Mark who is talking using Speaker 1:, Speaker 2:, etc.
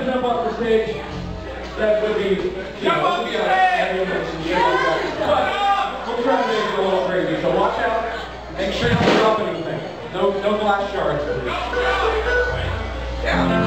Speaker 1: Jump off the stage. That would be,
Speaker 2: Jump
Speaker 1: know,
Speaker 2: off the
Speaker 1: We'll try to make it a little crazy, so watch out. Make sure you don't drop anything. No, no glass shards.
Speaker 2: Down.